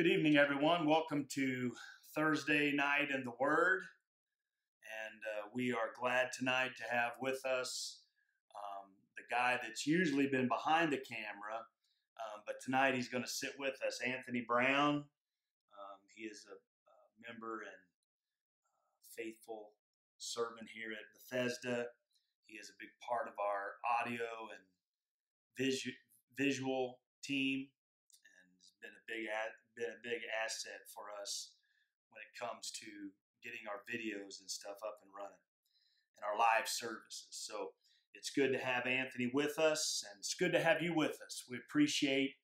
Good evening, everyone. Welcome to Thursday night in the Word. And uh, we are glad tonight to have with us um, the guy that's usually been behind the camera, um, but tonight he's going to sit with us, Anthony Brown. Um, he is a, a member and uh, faithful servant here at Bethesda. He is a big part of our audio and visu- visual team been a big been a big asset for us when it comes to getting our videos and stuff up and running and our live services. So it's good to have Anthony with us, and it's good to have you with us. We appreciate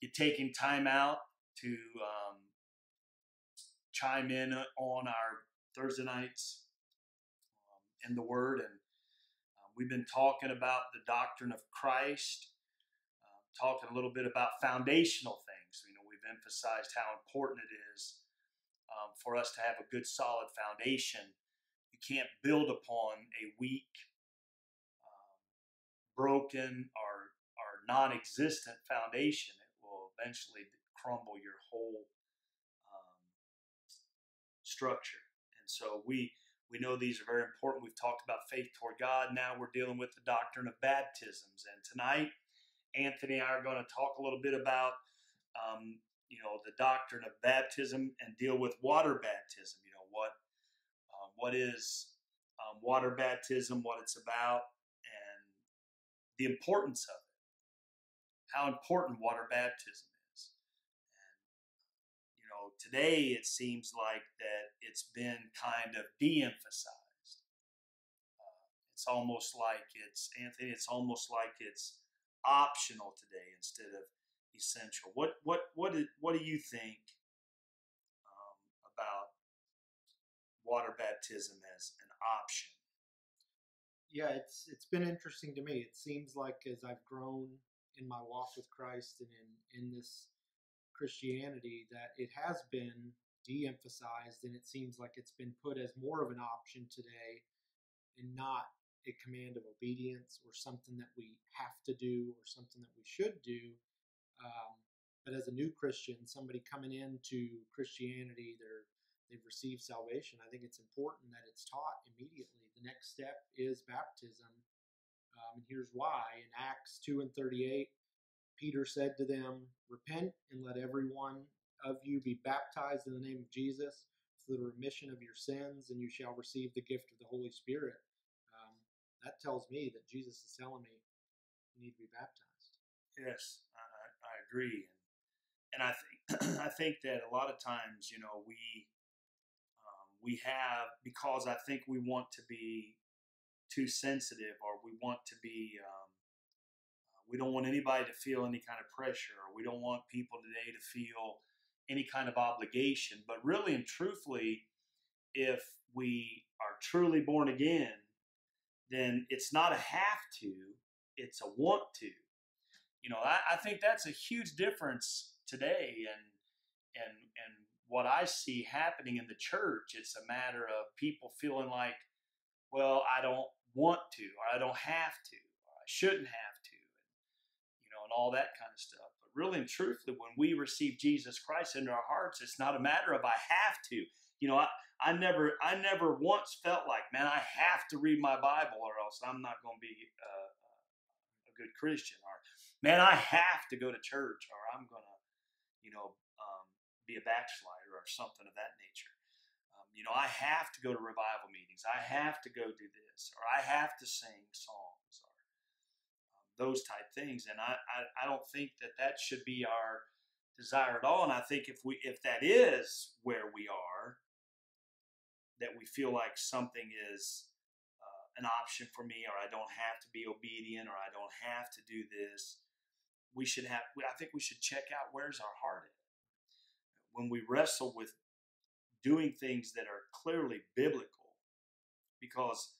you taking time out to um, chime in on our Thursday nights um, in the Word, and um, we've been talking about the doctrine of Christ, uh, talking a little bit about foundational things emphasized how important it is um, for us to have a good, solid foundation. You can't build upon a weak, um, broken, or, or non existent foundation. It will eventually crumble your whole um, structure. And so we we know these are very important. We've talked about faith toward God. Now we're dealing with the doctrine of baptisms. And tonight, Anthony and I are going to talk a little bit about um, you know the doctrine of baptism and deal with water baptism. You know what um, what is um, water baptism, what it's about, and the importance of it. How important water baptism is. And you know today it seems like that it's been kind of de-emphasized. Uh, it's almost like it's Anthony. It's almost like it's optional today instead of essential. What what what what do you think um, about water baptism as an option? Yeah, it's it's been interesting to me. It seems like as I've grown in my walk with Christ and in in this Christianity, that it has been de-emphasized, and it seems like it's been put as more of an option today, and not a command of obedience or something that we have to do or something that we should do um, but as a new Christian, somebody coming into Christianity, they're they've received salvation. I think it's important that it's taught immediately. The next step is baptism, um, and here's why. In Acts two and thirty eight, Peter said to them, "Repent and let every one of you be baptized in the name of Jesus for the remission of your sins, and you shall receive the gift of the Holy Spirit." Um, that tells me that Jesus is telling me you need to be baptized. Yes, agree. And, and I think I think that a lot of times, you know, we um, we have because I think we want to be too sensitive or we want to be um, uh, we don't want anybody to feel any kind of pressure or we don't want people today to feel any kind of obligation but really and truthfully if we are truly born again then it's not a have to it's a want to you know, I, I think that's a huge difference today and and and what I see happening in the church. It's a matter of people feeling like, well, I don't want to, or I don't have to, or I shouldn't have to, and you know, and all that kind of stuff. But really and truthfully, when we receive Jesus Christ into our hearts, it's not a matter of I have to. You know, I, I never, I never once felt like, man, I have to read my Bible, or else I'm not going to be uh, a good Christian, or man, I have to go to church or I'm going to, you know, um, be a backslider or something of that nature. Um, you know, I have to go to revival meetings. I have to go do this or I have to sing songs or um, those type things. And I, I, I don't think that that should be our desire at all. And I think if we, if that is where we are, that we feel like something is uh, an option for me or I don't have to be obedient or I don't have to do this we should have i think we should check out where's our heart at. When we wrestle with doing things that are clearly biblical because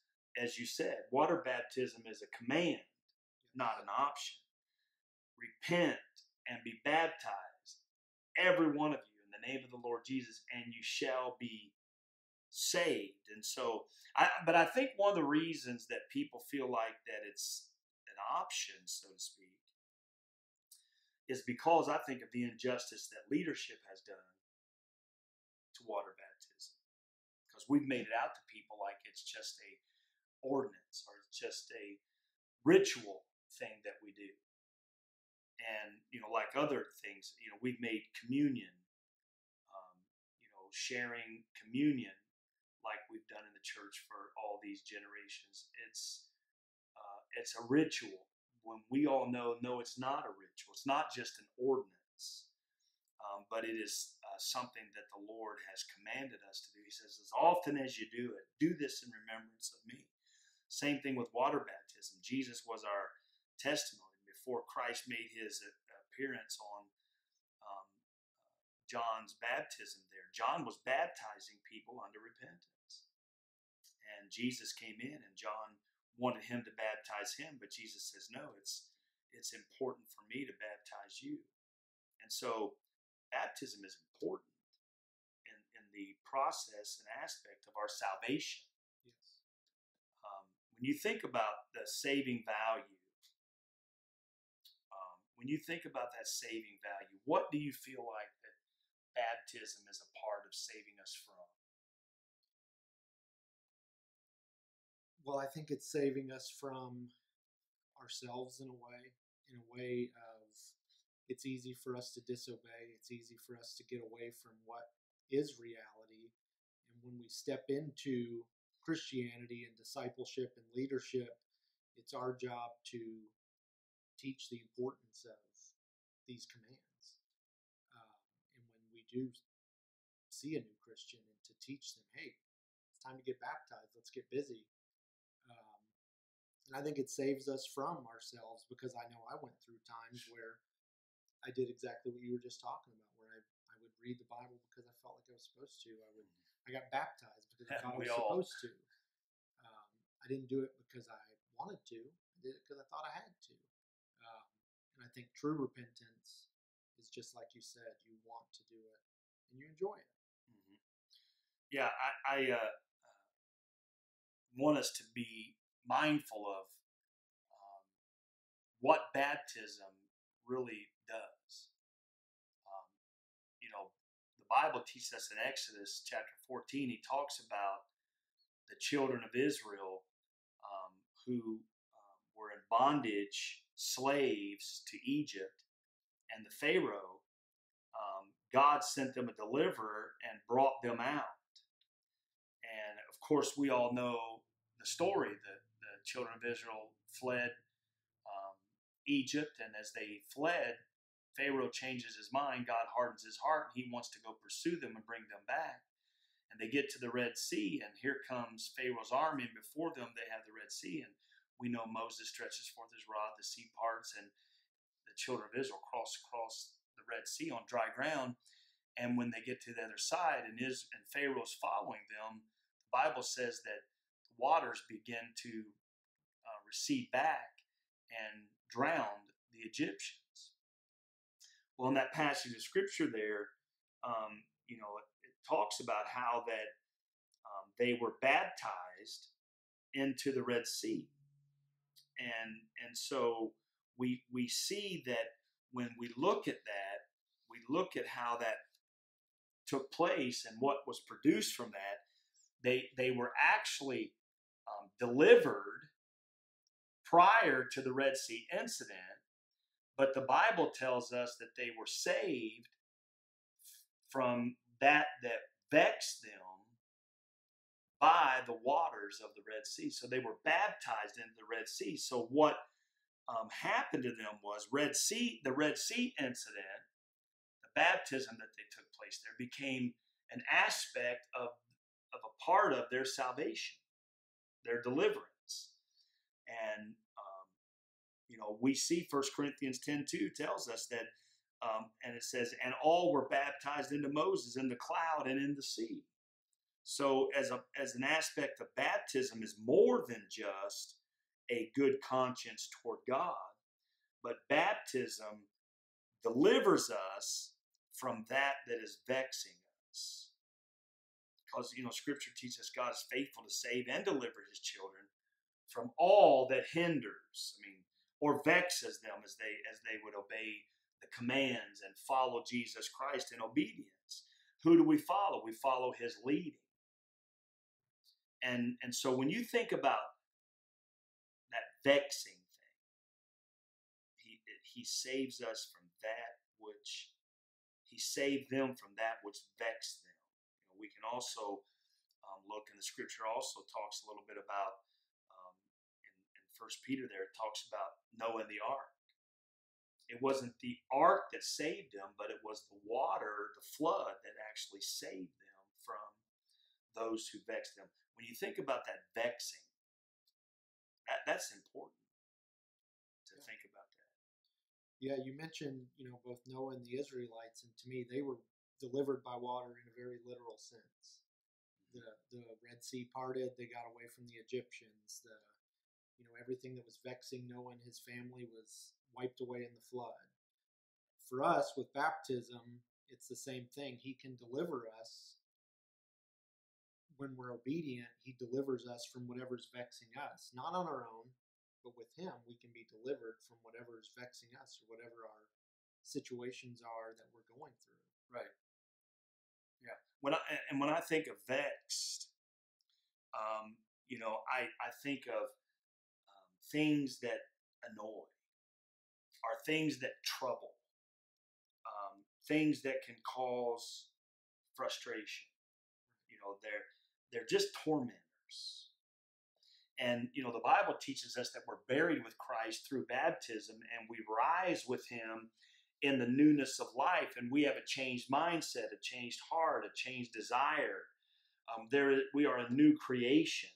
as you said water baptism is a command not an option. Repent and be baptized every one of you in the name of the lord jesus and you shall be saved. And so i but i think one of the reasons that people feel like that it's an option so to speak is because I think of the injustice that leadership has done to water baptism. Because we've made it out to people like it's just a ordinance or it's just a ritual thing that we do. And, you know, like other things, you know, we've made communion, um, you know, sharing communion like we've done in the church for all these generations. It's, uh, it's a ritual when we all know, no, it's not a ritual. It's not just an ordinance, um, but it is uh, something that the Lord has commanded us to do. He says, as often as you do it, do this in remembrance of me. Same thing with water baptism. Jesus was our testimony before Christ made his appearance on um, John's baptism there. John was baptizing people unto repentance. And Jesus came in and John wanted him to baptize him, but Jesus says, No, it's it's important for me to baptize you. And so baptism is important in, in the process and aspect of our salvation. Yes. Um, when you think about the saving value when you think about that saving value, what do you feel like that baptism is a part of saving us from? Well, I think it's saving us from ourselves in a way, in a way of it's easy for us to disobey, it's easy for us to get away from what is reality. And when we step into Christianity and discipleship and leadership, it's our job to teach the importance of these commands. Um, and when we do see a new Christian and to teach them, hey, it's time to get baptized, let's get busy. Um, and I think it saves us from ourselves because I know I went through times where I did exactly what you were just talking about, where I, I would read the Bible because I felt like I was supposed to. I would I got baptized because I thought I was all. supposed to. Um, I didn't do it because I wanted to. I did it because I thought I had to. And I think true repentance is just like you said, you want to do it and you enjoy it. Mm-hmm. Yeah, I, I uh, uh, want us to be mindful of um, what baptism really does. Um, you know, the Bible teaches us in Exodus chapter 14, he talks about the children of Israel um, who um, were in bondage slaves to Egypt and the Pharaoh, um, God sent them a deliverer and brought them out. And of course, we all know the story that children of Israel fled um, Egypt, and as they fled, Pharaoh changes his mind. God hardens his heart, and he wants to go pursue them and bring them back. And they get to the Red Sea, and here comes Pharaoh's army, and before them they have the Red Sea. And we know Moses stretches forth his rod, the sea parts, and the children of Israel cross across the Red Sea on dry ground. And when they get to the other side and is and Pharaoh's following them, the Bible says that waters begin to recede back and drowned the Egyptians. Well, in that passage of scripture there, um, you know, it, it, talks about how that um, they were baptized into the Red Sea and and so we we see that when we look at that, we look at how that took place and what was produced from that. They they were actually um, delivered prior to the Red Sea incident, but the Bible tells us that they were saved from that that vexed them by the waters of the Red Sea. So they were baptized into the Red Sea. So what um, happened to them was Red Sea, the Red Sea incident, the baptism that they took place there became an aspect of, of a part of their salvation, their deliverance. And, um, you know, we see First Corinthians 10 2 tells us that, um, and it says, and all were baptized into Moses in the cloud and in the sea. So, as, a, as an aspect of baptism, is more than just a good conscience toward God, but baptism delivers us from that that is vexing us. Because, you know, Scripture teaches God is faithful to save and deliver his children from all that hinders, I mean, or vexes them as they as they would obey the commands and follow Jesus Christ in obedience. Who do we follow? We follow his leading. And, and so when you think about that vexing thing, he, he saves us from that which, he saved them from that which vexed them. You know, we can also um, look, and the scripture also talks a little bit about, First Peter there, talks about Noah and the ark. It wasn't the ark that saved them, but it was the water, the flood, that actually saved them from those who vexed them when you think about that vexing, that, that's important to yeah. think about that. Yeah, you mentioned, you know, both Noah and the Israelites, and to me, they were delivered by water in a very literal sense. Mm-hmm. The the Red Sea parted, they got away from the Egyptians. The you know, everything that was vexing Noah and his family was wiped away in the flood. For us, with baptism, it's the same thing. He can deliver us when we're obedient, He delivers us from whatever's vexing us. Not on our own, but with Him, we can be delivered from whatever is vexing us or whatever our situations are that we're going through. Right. Yeah. When I and when I think of vexed, um, you know, I I think of things that annoy, are things that trouble, um, things that can cause frustration. You know, they're they're just tormentors. And, you know, the Bible teaches us that we're buried with Christ through baptism and we rise with him in the newness of life. And we have a changed mindset, a changed heart, a changed desire. Um, there, we are a new creation.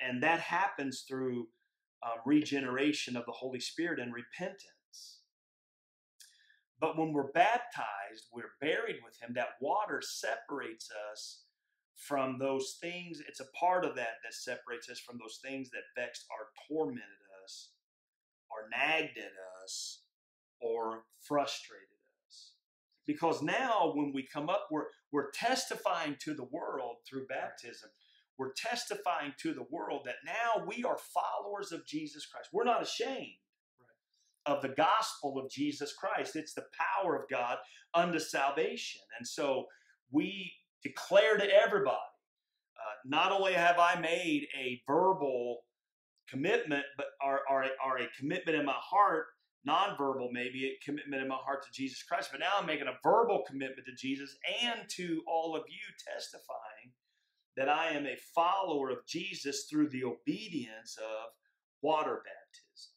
And that happens through uh, regeneration of the Holy Spirit and repentance. But when we're baptized, we're buried with him. That water separates us from those things. It's a part of that that separates us from those things that vexed or tormented us, or nagged at us, or frustrated us. Because now, when we come up, we're, we're testifying to the world through baptism. We're testifying to the world that now we are followers of Jesus Christ. We're not ashamed of the gospel of Jesus Christ. It's the power of God unto salvation. And so we declare to everybody uh, not only have I made a verbal commitment, but are, are, are a commitment in my heart, nonverbal maybe, a commitment in my heart to Jesus Christ, but now I'm making a verbal commitment to Jesus and to all of you testifying that I am a follower of Jesus through the obedience of water baptism.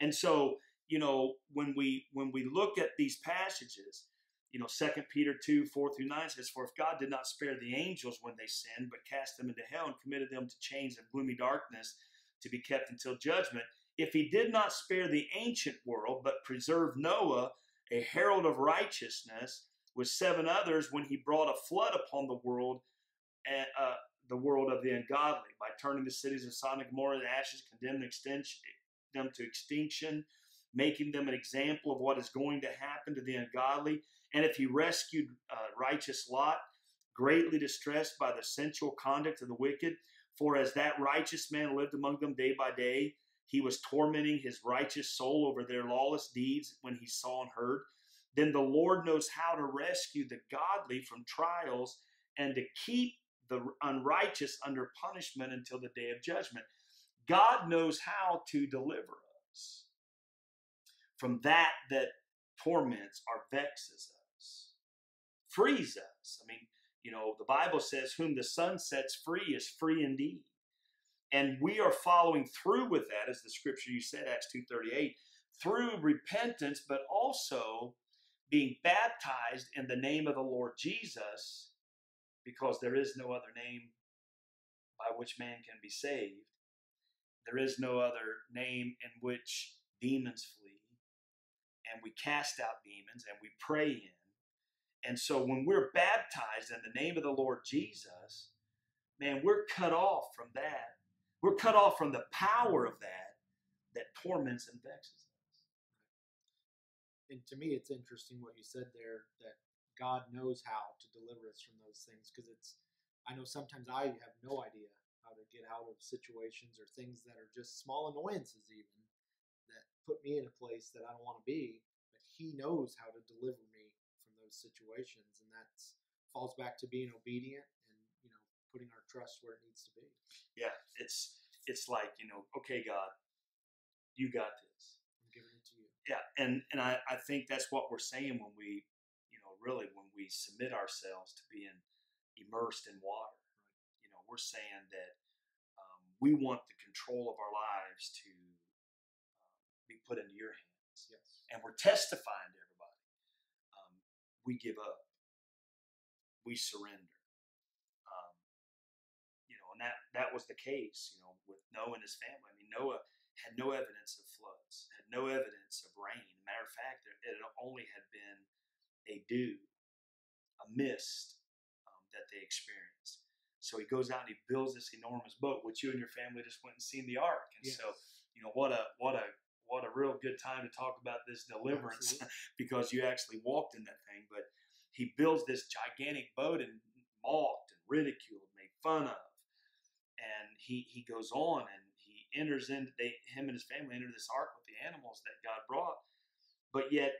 And so, you know, when we when we look at these passages, you know, Second Peter 2, 4 through 9 says, For if God did not spare the angels when they sinned, but cast them into hell and committed them to chains of gloomy darkness to be kept until judgment, if he did not spare the ancient world, but preserved Noah, a herald of righteousness, with seven others when he brought a flood upon the world, uh, the world of the ungodly, by turning the cities of Sodom and Gomorrah to ashes, condemning them to extinction, making them an example of what is going to happen to the ungodly and if he rescued uh, righteous Lot, greatly distressed by the sensual conduct of the wicked, for as that righteous man lived among them day by day, he was tormenting his righteous soul over their lawless deeds when he saw and heard. Then the Lord knows how to rescue the godly from trials and to keep the unrighteous under punishment until the day of judgment. God knows how to deliver us from that that torments or vexes us, frees us. I mean, you know, the Bible says, Whom the Son sets free is free indeed. And we are following through with that, as the scripture you said, Acts 2.38, through repentance, but also being baptized in the name of the Lord Jesus, because there is no other name by which man can be saved. There is no other name in which demons flee. And we cast out demons and we pray in and so when we're baptized in the name of the Lord Jesus, man, we're cut off from that. We're cut off from the power of that that torments and vexes us. And to me, it's interesting what you said there that God knows how to deliver us from those things because it's, I know sometimes I have no idea how to get out of situations or things that are just small annoyances, even that put me in a place that I don't want to be. But He knows how to deliver me from those situations, and that falls back to being obedient and you know putting our trust where it needs to be. Yeah, it's it's like you know, okay, God, you got this. I'm giving it to you. Yeah, and and I I think that's what we're saying when we really when we submit ourselves to being immersed in water. You know, we're saying that um, we want the control of our lives to um, be put into your hands. Yes. And we're testifying to everybody. Um, we give up. We surrender. Um, you know, and that that was the case. You know, with Noah and his family. I mean, Noah had no evidence of floods, had no evidence of rain. Matter of fact, it only had been a dew, a mist, um, that they experienced. So he goes out and he builds this enormous boat, which you and your family just went and seen the ark. And yes. so, you know, what a what a what a real good time to talk about this deliverance because you actually walked in that thing. But he builds this gigantic boat and mocked and ridiculed, made fun of. And he he goes on and he enters into they him and his family enter this ark with the animals that God brought. But yet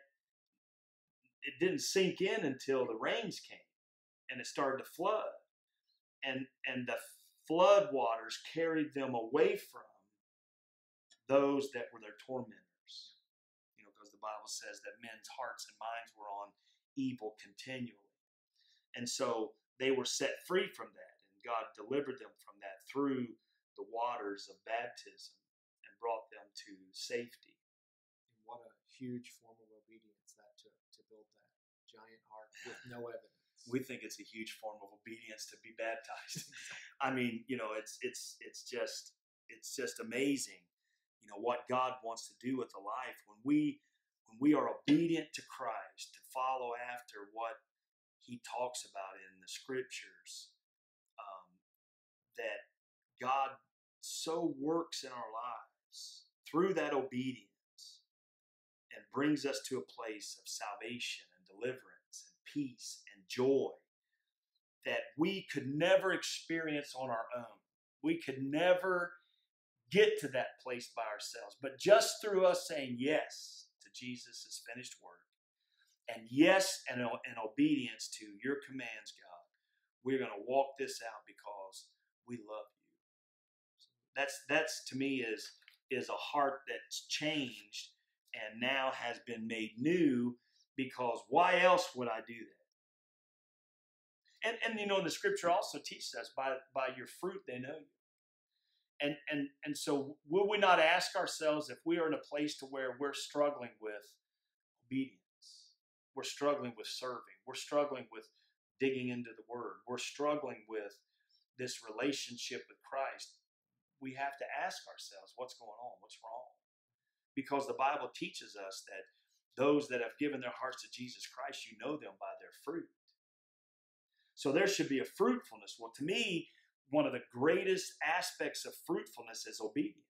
it didn't sink in until the rains came and it started to flood. And, and the flood waters carried them away from those that were their tormentors. You know, because the Bible says that men's hearts and minds were on evil continually. And so they were set free from that, and God delivered them from that through the waters of baptism and brought them to safety. And what a huge form of obedience that took to build that giant ark with no evidence we think it's a huge form of obedience to be baptized. I mean, you know, it's it's it's just it's just amazing, you know, what God wants to do with a life when we when we are obedient to Christ to follow after what He talks about in the Scriptures. Um, that God so works in our lives through that obedience and brings us to a place of salvation deliverance and peace and joy that we could never experience on our own. We could never get to that place by ourselves. But just through us saying yes to Jesus' finished work and yes and in obedience to your commands, God, we're going to walk this out because we love you. That's that's to me is is a heart that's changed and now has been made new because why else would I do that? and and you know the scripture also teaches us by by your fruit they know you and and and so will we not ask ourselves if we are in a place to where we're struggling with obedience we're struggling with serving we're struggling with digging into the word we're struggling with this relationship with christ we have to ask ourselves what's going on what's wrong because the bible teaches us that those that have given their hearts to jesus christ you know them by their fruit so there should be a fruitfulness. Well, to me, one of the greatest aspects of fruitfulness is obedience.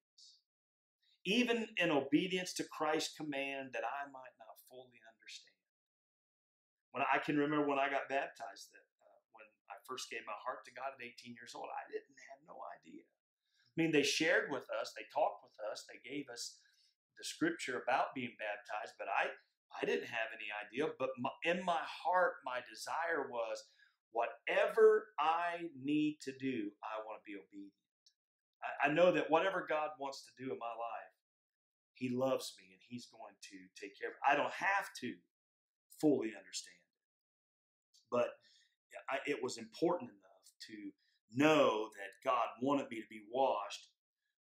Even in obedience to Christ's command that I might not fully understand. When I can remember when I got baptized, that uh, when I first gave my heart to God at 18 years old, I didn't have no idea. I mean, they shared with us, they talked with us, they gave us the scripture about being baptized, but I I didn't have any idea. But my, in my heart, my desire was whatever I need to do, I want to be obedient. I, I know that whatever God wants to do in my life, He loves me and He's going to take care of it. I don't have to fully understand it, but I, it was important enough to know that God wanted me to be washed,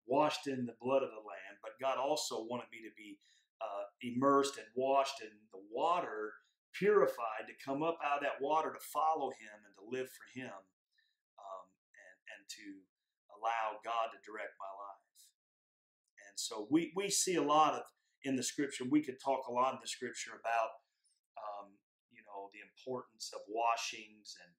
washed in the blood of the Lamb, but God also wanted me to be uh, immersed and washed in the water purified to come up out of that water to follow him and to live for him um, and, and to allow God to direct my life. And so we, we see a lot of in the scripture, we could talk a lot in the scripture about, um, you know, the importance of washings. And,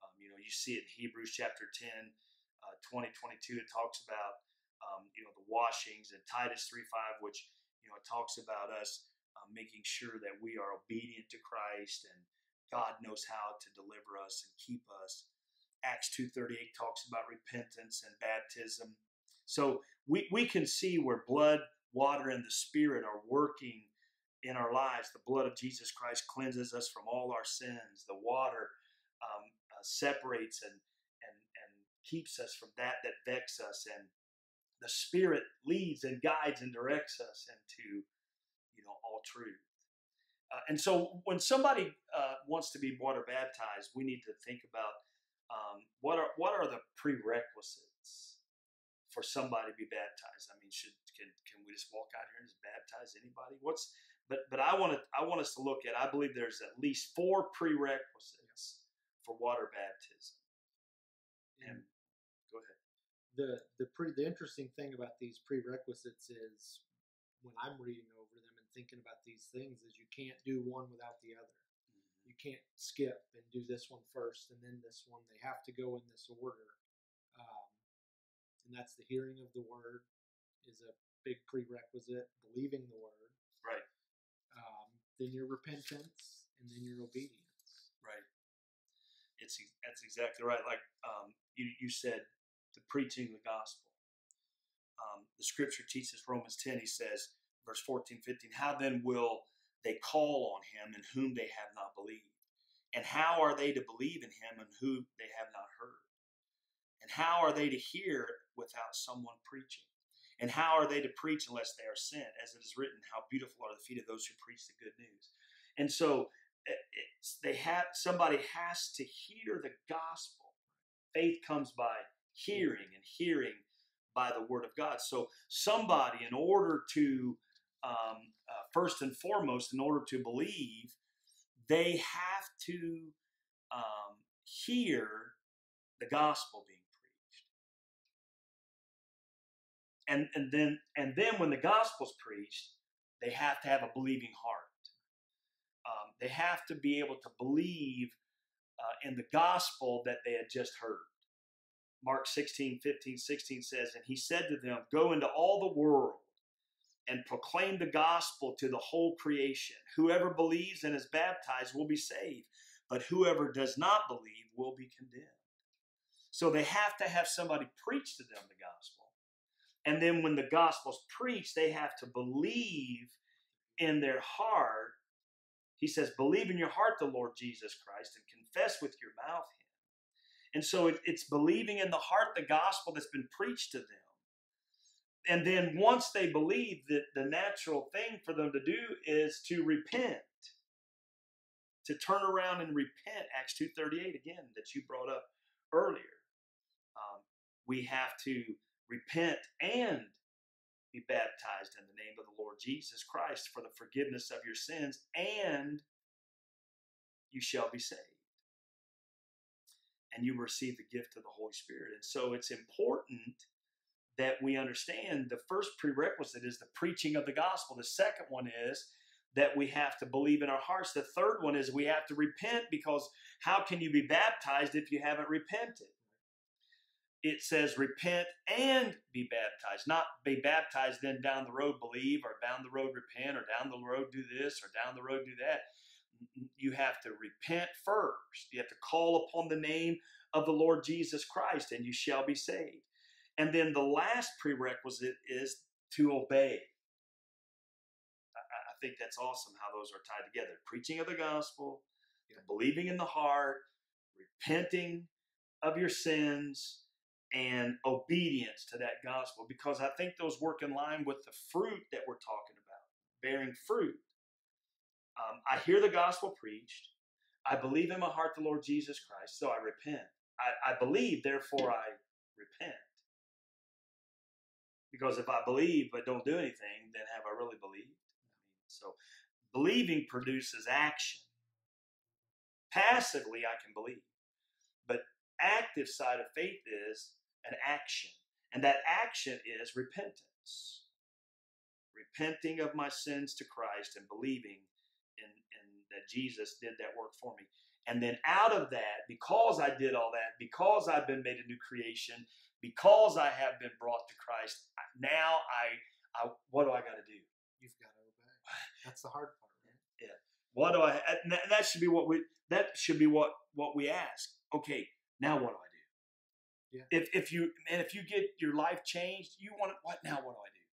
um, you know, you see it in Hebrews chapter 10, uh, 20, 22, it talks about, um, you know, the washings and Titus 3, 5, which, you know, talks about us uh, making sure that we are obedient to Christ and God knows how to deliver us and keep us. Acts 2:38 talks about repentance and baptism. So we, we can see where blood, water, and the spirit are working in our lives. The blood of Jesus Christ cleanses us from all our sins. The water um, uh, separates and, and, and keeps us from that that vex us. And the Spirit leads and guides and directs us into, you know, all truth. Uh, and so when somebody uh, wants to be water baptized, we need to think about um, what are what are the prerequisites for somebody to be baptized? I mean, should can can we just walk out here and just baptize anybody? What's but but I want to I want us to look at. I believe there's at least four prerequisites for water baptism. And ahead. The the pre the interesting thing about these prerequisites is when I'm reading over them and thinking about these things is you can't do one without the other. You can't skip and do this one first and then this one. They have to go in this order. Um, and that's the hearing of the word is a big prerequisite. Believing the word, Right. um, then your repentance, and then your obedience. Right. It's that's exactly right. Like um, you you said, the preaching of the gospel. Um, the scripture teaches Romans ten. He says, verse 14, 15, How then will they call on him in whom they have not believed? And how are they to believe in him in whom they have not heard? And how are they to hear without someone preaching? And how are they to preach unless they are sent? As it is written, How beautiful are the feet of those who preach the good news. And so it's, they have somebody has to hear the gospel. Faith comes by hearing, and hearing by the word of God. So somebody, in order to um, uh, first and foremost, in order to believe, they have to um, hear the gospel being preached. And, and then and then when the gospel's preached, they have to have a believing heart. Um, they have to be able to believe uh, in the gospel that they had just heard. Mark 16, 15, 16 says, And he said to them, Go into all the world and proclaim the gospel to the whole creation. Whoever believes and is baptized will be saved, but whoever does not believe will be condemned. So they have to have somebody preach to them the gospel. And then when the gospel's preached, they have to believe in their heart. He says, Believe in your heart the Lord Jesus Christ and confess with your mouth. And so it, it's believing in the heart the gospel that's been preached to them. And then once they believe that the natural thing for them to do is to repent to turn around and repent acts 238 again that you brought up earlier. Um, we have to repent and be baptized in the name of the lord jesus christ for the forgiveness of your sins and you shall be saved and you receive the gift of the holy spirit and so it's important that we understand the first prerequisite is the preaching of the gospel. The second one is that we have to believe in our hearts. The third one is we have to repent because how can you be baptized if you haven't repented? It says repent and be baptized, not be baptized, then down the road believe, or down the road repent, or down the road do this, or down the road do that. You have to repent first. You have to call upon the name of the Lord Jesus Christ, and you shall be saved. And then the last prerequisite is to obey. I, think that's awesome how those are tied together. Preaching of the gospel, Yeah. believing in the heart, repenting of your sins, and obedience to that gospel. Because I think those work in line with the fruit that we're talking about, bearing fruit. Um, I hear the gospel preached. I believe in my heart the Lord Jesus Christ, so I repent. I, I believe, therefore I repent. Because if I believe but don't do anything, then have I really believed? So believing produces action. Passively, I can believe. But active side of faith is an action. And that action is repentance. Repenting of my sins to Christ and believing in, in that Jesus did that work for me. And then out of that, because I did all that, because I've been made a new creation, because I have been brought to Christ, now I, I what do I got to do? You've got to obey. That's the hard part, right? What do I? Uh, that, that should be what we. That should be what what we ask. Okay, now what do I do? Yeah. If if you and if you get your life changed, you want what now? What do I do?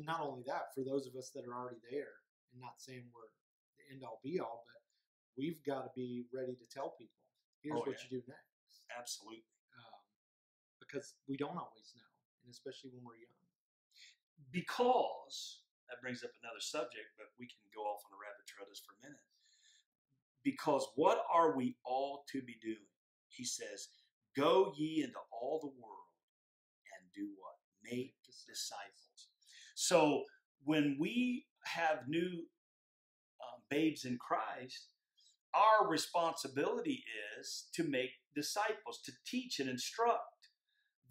And not only that, for those of us that are already there, and not saying we're end all be all, but we've got to be ready to tell people, here's Oh, what yeah. you do next. Absolutely. Um, because we don't always know, and especially when we're young. Because that brings up another subject, but we can go off on a rabbit trail just for a minute. Because what are we all to be doing? He says, Go ye into all the world and do what? Make disciples. So when we have new babes in Christ, our responsibility is to make disciples, to teach and instruct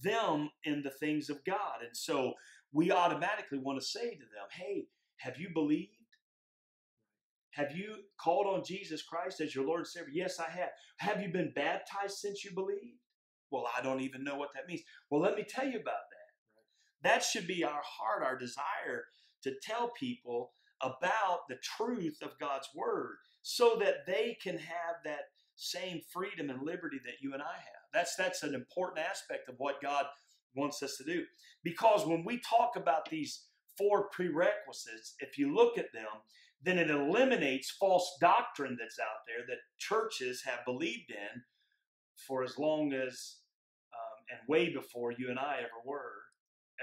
them in the things of God. And so we automatically want to say to them, hey, have you believed? Have you called on Jesus Christ as your Lord and Savior? Yes, I have. Have you been baptized since you believed? Well, I don't even know what that means. Well, let me tell you about that. That should be our heart, our desire to tell people about the truth of God's Word so that they can have that same freedom and liberty that you and I have. That's that's an important aspect of what God wants us to do. Because when we talk about these four prerequisites, if you look at them, then it eliminates false doctrine that's out there that churches have believed in for as long as um, and way before you and I ever were,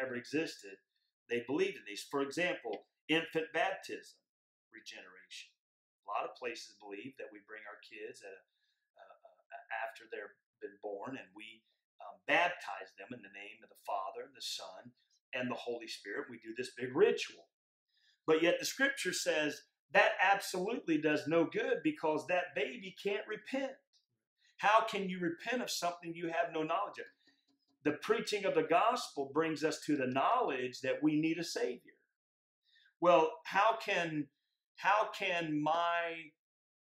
ever existed. They believed in these. For example, infant baptism, regeneration. A lot of places believe that we bring our kids at a, uh, uh, after they're been born and we um, baptize them in the name of the Father, the Son, and the Holy Spirit. We do this big ritual. But yet the scripture says that absolutely does no good because that baby can't repent. How can you repent of something you have no knowledge of? The preaching of the gospel brings us to the knowledge that we need a savior. Well, how can how can my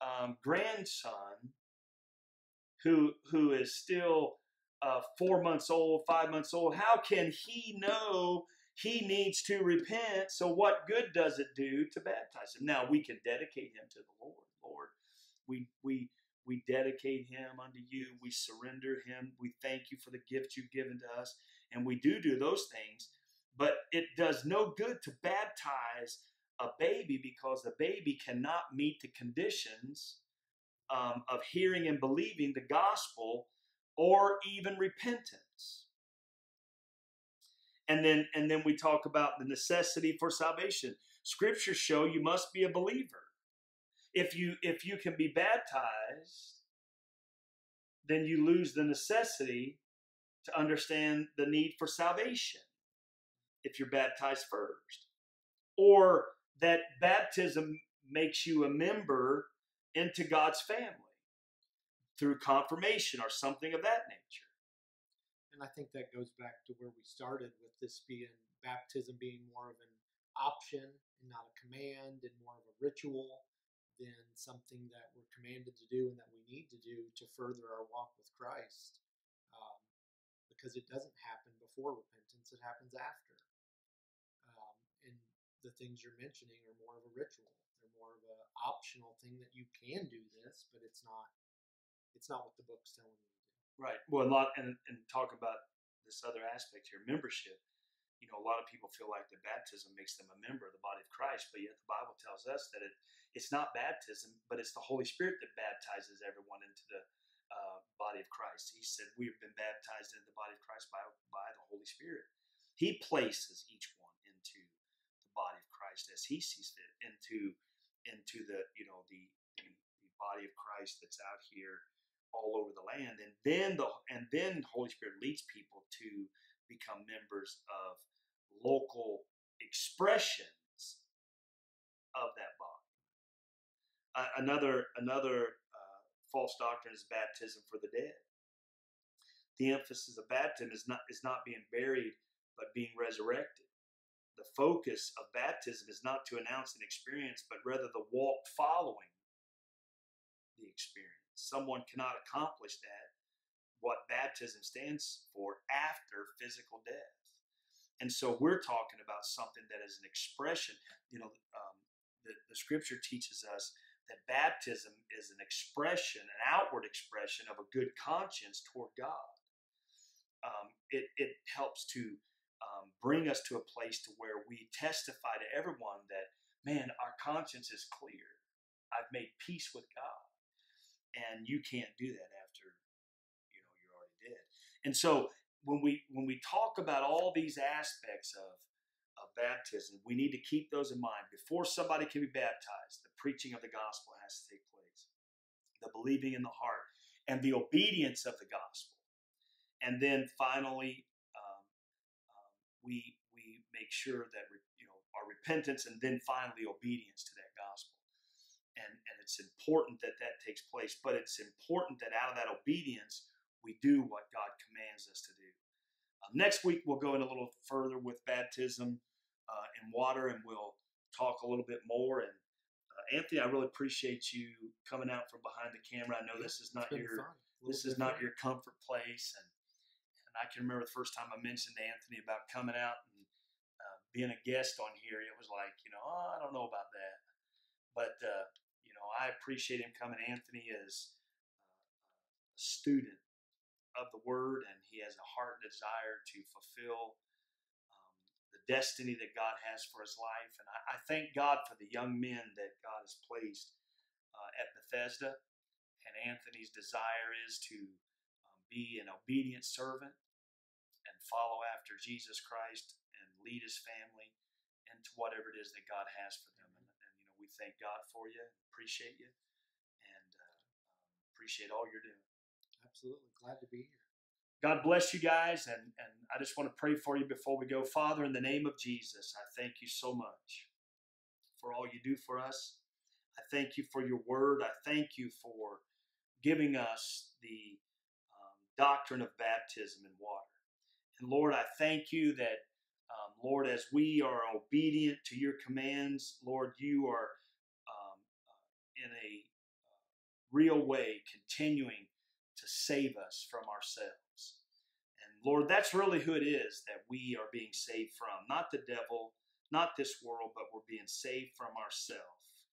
um, grandson, who who is still uh, four months old, five months old, how can he know he needs to repent? So, what good does it do to baptize him? Now, we can dedicate him to the Lord. Lord, we we we dedicate him unto you. We surrender him. We thank you for the gift you've given to us, and we do do those things. But it does no good to baptize a baby because the baby cannot meet the conditions um, of hearing and believing the gospel or even repentance. And then, and then we talk about the necessity for salvation. Scriptures show you must be a believer. If you if you can be baptized, then you lose the necessity to understand the need for salvation if you're baptized first. Or that baptism makes you a member into God's family through confirmation or something of that nature. And I think that goes back to where we started with this being baptism being more of an option and not a command and more of a ritual than something that we're commanded to do and that we need to do to further our walk with Christ. Um, because it doesn't happen before repentance, it happens after. The things you're mentioning are more of a ritual. They're more of an optional thing that you can do this, but it's not. It's not what the book's telling you to do. Right. Well, a lot, and, and talk about this other aspect here, membership. You know, a lot of people feel like the baptism makes them a member of the body of Christ, but yet the Bible tells us that it it's not baptism, but it's the Holy Spirit that baptizes everyone into the uh, body of Christ. He said we've been baptized into the body of Christ by by the Holy Spirit. He places each one into the body of Christ as He sees fit, into into the you know the, the, the body of Christ that's out here all over the land. And then the and then holy spirit leads people to become members of local expressions of that body. Uh, another another uh, false doctrine is baptism for the dead. The emphasis of baptism is not is not being buried but being resurrected the focus of baptism is not to announce an experience but rather the walk following the experience someone cannot accomplish that, what baptism stands for after physical death. And so we're talking about something that is an expression. You know, um, the, the scripture teaches us that baptism is an expression, an outward expression of a good conscience toward God. Um, it, it helps to um, bring us to a place to where we testify to everyone that, man, our conscience is clear. I've made peace with God. And you can't do that after you know you're already dead. And so when we when we talk about all these aspects of of baptism, we need to keep those in mind. Before somebody can be baptized, the preaching of the gospel has to take place. The believing in the heart and the obedience of the gospel. And then finally, we we make sure that you know our repentance and then finally obedience to that gospel and, and it's important that that takes place. But it's important that out of that obedience, we do what God commands us to do. Uh, next week, we'll go in a little further with baptism uh, in water, and we'll talk a little bit more. And uh, Anthony, I really appreciate you coming out from behind the camera. I know Yeah, this is not your fun. This is not your comfort place, and and I can remember the first time I mentioned to Anthony about coming out and uh, being a guest on here. It was like, you know, oh, I don't know about that, but uh, you know, I appreciate him coming. Anthony is uh, a student of the Word, and he has a heart and desire to fulfill um, the destiny that God has for his life. And I, I thank God for the young men that God has placed uh, at Bethesda. And Anthony's desire is to um, be an obedient servant and follow after Jesus Christ and lead his family into whatever it is that God has for them. And, and you know, we thank God for you, appreciate you, and uh, um, appreciate all you're doing. Absolutely. Glad to be here. God bless you guys, and, and I just want to pray for you before we go. Father, in the name of Jesus, I thank you so much for all you do for us. I thank you for your word. I thank you for giving us the um, doctrine of baptism in water. Lord, I thank you that, um, Lord, as we are obedient to your commands, Lord, you are um, in a uh, real way continuing to save us from ourselves. And Lord, that's really who it is that we are being saved from. Not the devil, not this world, but we're being saved from ourselves.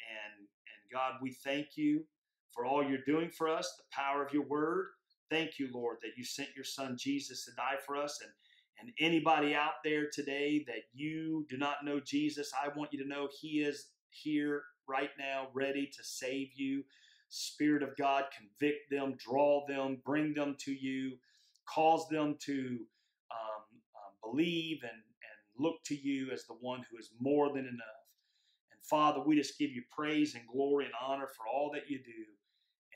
And, and God, we thank you for all you're doing for us, the power of your word. Thank you, Lord, that you sent your son Jesus to die for us. And, and anybody out there today that you do not know Jesus, I want you to know he is here right now, ready to save you. Spirit of God, convict them, draw them, bring them to you, cause them to um, um, believe and, and look to you as the one who is more than enough. And Father, we just give you praise and glory and honor for all that you do,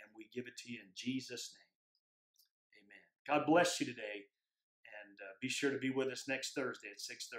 and we give it to you in Jesus' name. God bless you today, and uh, be sure to be with us next Thursday at 6:30.